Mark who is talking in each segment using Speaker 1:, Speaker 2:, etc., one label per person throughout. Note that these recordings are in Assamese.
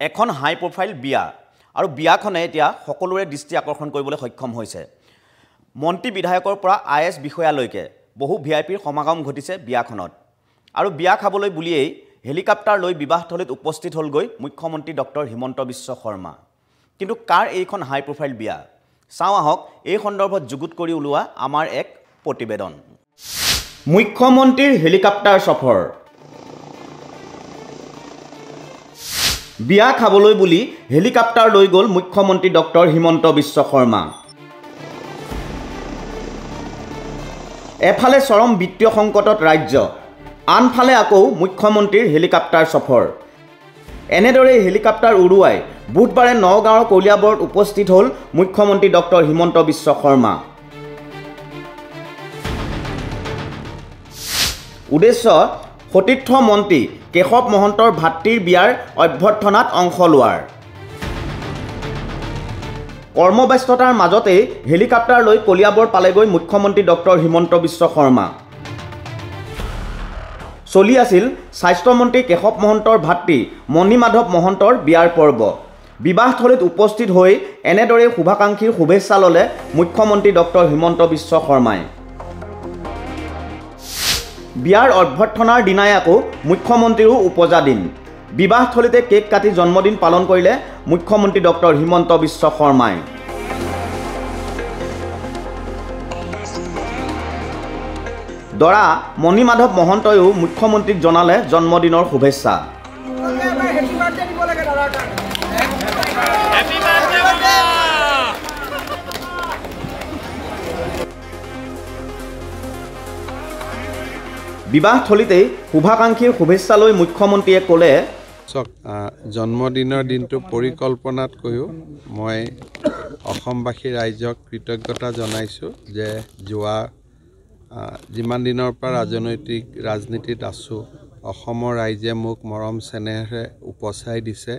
Speaker 1: এখন হাই প্ৰফাইল বিয়া। আৰু বিয়াখনে এতিয়া সকলোৰে দৃষ্টি আকৰ্ষণ কৰিবলৈ সক্ষম হৈছে। মন্ত্ৰী বিধায়কৰ পৰা আই এছ বিষয়ালৈকে বহু ভি আই পিৰ সমাগম ঘটিছে বিয়াখনত। আৰু বিয়া খাবলৈ বুলিয়েই হেলিকপ্টাৰ লৈ বিবাহথলীত উপস্থিত হ'লগৈ মুখ্যমন্ত্ৰী ডক্টৰ হিমন্ত বিশ্ব শৰ্মা। কিন্তু কাৰ এইখন হাই প্ৰফাইল বিয়া? চাওঁ আহক এই সন্দৰ্ভত যুগুত কৰি ওলোৱা আমাৰ এক প্ৰতিবেদন। মুখ্যমন্ত্ৰীৰ হেলিকপ্টাৰ সফৰ বিয়া খাবলৈ বুলি হেলিকপ্টাৰ লৈ গ'ল মুখ্যমন্ত্ৰী ডক্টৰ হিমন্ত বিশ্ব শৰ্মা। এফালে চৰম বিত্তীয় সংকটত ৰাজ্য আনফালে আকৌ মুখ্যমন্ত্ৰীৰ হেলিকপ্টাৰ সফৰ। এনেদৰেই হেলিকপ্টাৰ উৰুৱাই বুধবাৰে নগাঁৱৰ কলিয়াবৰত উপস্থিত হ'ল মুখ্যমন্ত্ৰী ডক্টৰ হিমন্ত বিশ্ব শৰ্মা। উদ্দেশ্য সতীৰ্থ মন্ত্ৰী কেশৱ মহন্তৰ ভাতৃৰ বিয়াৰ অভ্যৰ্থনাত অংশ লোৱাৰ। কৰ্মব্যস্ততাৰ মাজতেই হেলিকপ্টাৰ লৈ কলিয়াবৰ পালেগৈ মুখ্যমন্ত্ৰী ডক্টৰ হিমন্ত বিশ্ব শৰ্মা। চলি আছিল স্বাস্থ্যমন্ত্ৰী কেশৱ মহন্তৰ ভাতৃ মণিমাধৱ মহন্তৰ বিয়াৰ পৰ্ব। বিবাহথলীত উপস্থিত হৈ এনেদৰেই শুভাকাংক্ষীৰ শুভেচ্ছা ল'লে মুখ্যমন্ত্ৰী ডক্টৰ হিমন্ত বিশ্ব শৰ্মাই। বিয়াৰ অভ্যৰ্থনাৰ দিনাই আকৌ মুখ্যমন্ত্ৰীৰো উপজা দিন। বিবাহথলীতে কেক কাটি জন্মদিন পালন কৰিলে মুখ্যমন্ত্ৰী ডক্টৰ হিমন্ত বিশ্ব শৰ্মাই। দৰা মণিমাধৱ মহন্তইও মুখ্যমন্ত্ৰীক জনালে জন্মদিনৰ শুভেচ্ছা।
Speaker 2: হেপী বাৰ্থডে দিব লাগে দাদাৰ কাৰণে।
Speaker 1: বিবাহথলীতেই শুভাকাংক্ষীৰ শুভেচ্ছা লৈ মুখ্যমন্ত্ৰীয়ে ক'লে
Speaker 3: চাওক জন্মদিনৰ দিনটো পৰিকল্পনাতকৈও মই অসমবাসী ৰাইজক কৃতজ্ঞতা জনাইছোঁ যে যোৱা যিমান দিনৰ পৰা ৰাজনৈতিক ৰাজনীতিত আছোঁ অসমৰ ৰাইজে মোক মৰম চেনেহেৰে উপচাই দিছে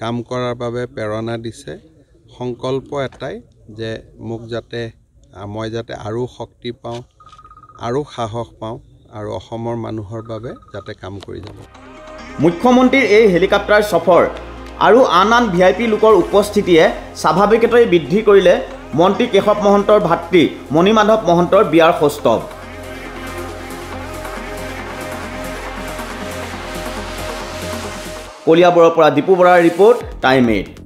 Speaker 3: কাম কৰাৰ বাবে প্ৰেৰণা দিছে। সংকল্প এটাই যে মোক যাতে মই যাতে আৰু শক্তি পাওঁ আৰু সাহস পাওঁ। আৰু অসমৰ মানুহৰ বাবে যাতে কাম কৰি যাব।
Speaker 1: মুখ্যমন্ত্ৰীৰ এই হেলিকপ্টাৰ সফৰ আৰু আন আন ভি আই পি লোকৰ উপস্থিতিয়ে স্বাভাৱিকতেই বৃদ্ধি কৰিলে মন্ত্ৰী কেশৱ মহন্তৰ ভাতৃ মণিমাধৱ মহন্তৰ বিয়াৰ সৌষ্ঠৱ। কলিয়াবৰৰ পৰা দীপু বৰাৰ ৰিপৰ্ট টাইম এইট।